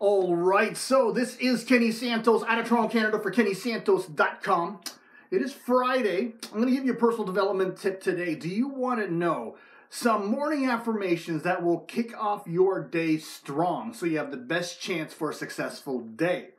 All right, so this is Kenny Santos out of Toronto, Canada for KennySantos.com. It is Friday. I'm going to give you a personal development tip today. Do you want to know some morning affirmations that will kick off your day strong so you have the best chance for a successful day?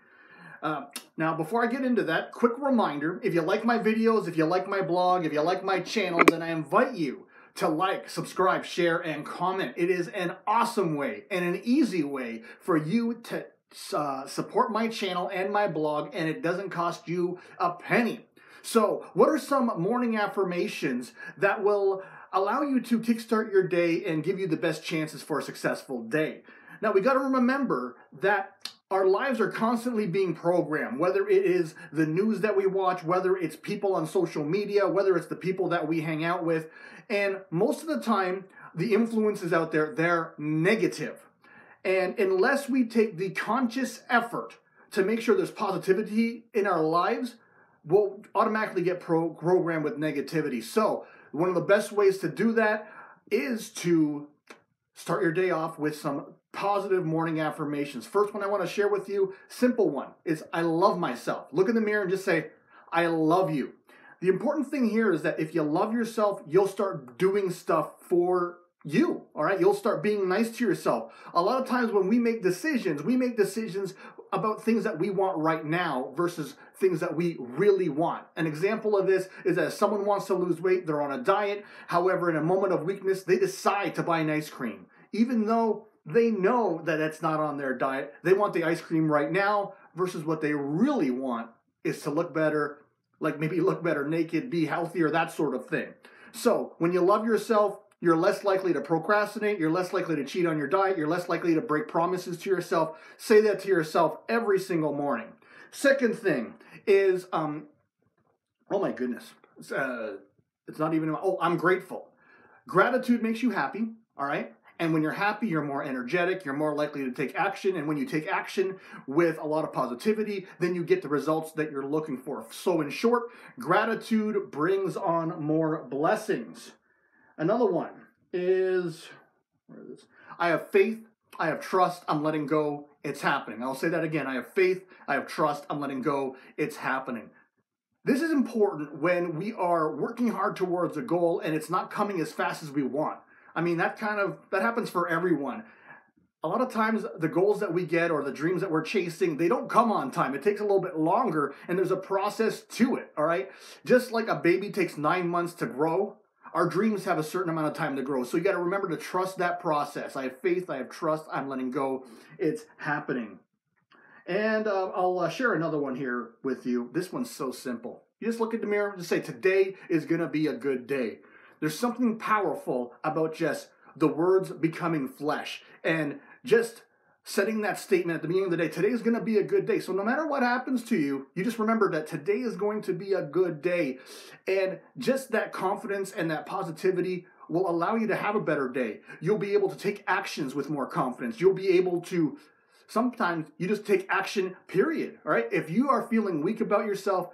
Uh, now, before I get into that, quick reminder if you like my videos, if you like my blog, if you like my channel, then I invite you to like, subscribe, share, and comment. It is an awesome way and an easy way for you to uh, support my channel and my blog, and it doesn't cost you a penny. So, what are some morning affirmations that will allow you to kickstart your day and give you the best chances for a successful day? Now, we got to remember that our lives are constantly being programmed, whether it is the news that we watch, whether it's people on social media, whether it's the people that we hang out with. And most of the time, the influences out there, they're negative. And unless we take the conscious effort to make sure there's positivity in our lives, we'll automatically get pro- programmed with negativity. So, one of the best ways to do that is to start your day off with some positive morning affirmations. First one I want to share with you, simple one, is I love myself. Look in the mirror and just say, I love you. The important thing here is that if you love yourself, you'll start doing stuff for you, all right? You'll start being nice to yourself. A lot of times when we make decisions, we make decisions about things that we want right now versus things that we really want. An example of this is that if someone wants to lose weight, they're on a diet. However, in a moment of weakness, they decide to buy an ice cream. Even though they know that it's not on their diet. They want the ice cream right now versus what they really want is to look better, like maybe look better naked, be healthier, that sort of thing. So when you love yourself, you're less likely to procrastinate, you're less likely to cheat on your diet, you're less likely to break promises to yourself. Say that to yourself every single morning. Second thing is, um, oh my goodness, it's, uh, it's not even, oh, I'm grateful. Gratitude makes you happy, all right? And when you're happy, you're more energetic, you're more likely to take action. And when you take action with a lot of positivity, then you get the results that you're looking for. So, in short, gratitude brings on more blessings. Another one is? I have faith, I have trust, I'm letting go, it's happening. I'll say that again. I have faith, I have trust, I'm letting go, it's happening. This is important when we are working hard towards a goal and it's not coming as fast as we want. I mean, that kind of that happens for everyone. A lot of times the goals that we get or the dreams that we're chasing, they don't come on time. It takes a little bit longer and there's a process to it, all right? Just like a baby takes 9 months to grow, our dreams have a certain amount of time to grow. So you got to remember to trust that process. I have faith, I have trust, I'm letting go. It's happening. And uh, I'll uh, share another one here with you. This one's so simple. You just look at the mirror and just say, Today is going to be a good day. There's something powerful about just the words becoming flesh and just setting that statement at the beginning of the day. Today is going to be a good day. So no matter what happens to you, you just remember that today is going to be a good day. And just that confidence and that positivity will allow you to have a better day. You'll be able to take actions with more confidence. You'll be able to sometimes you just take action period, all right? If you are feeling weak about yourself,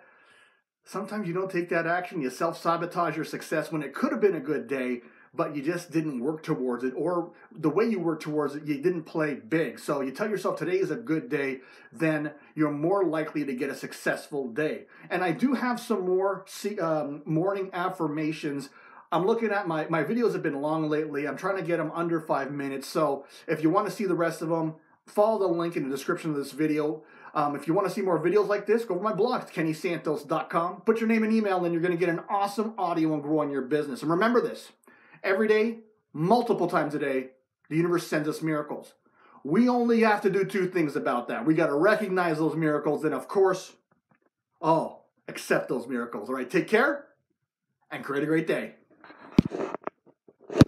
sometimes you don't take that action. You self sabotage your success when it could have been a good day, but you just didn't work towards it, or the way you work towards it, you didn't play big. So you tell yourself today is a good day, then you're more likely to get a successful day. And I do have some more um, morning affirmations. I'm looking at my, my videos have been long lately. I'm trying to get them under five minutes. So if you want to see the rest of them, follow the link in the description of this video. Um, if you want to see more videos like this, go to my blog, it's kennysantos.com. Put your name and email, and you're going to get an awesome audio and grow on your business. And remember this every day, multiple times a day, the universe sends us miracles. We only have to do two things about that. We got to recognize those miracles, and of course, oh, accept those miracles. All right, take care and create a great day.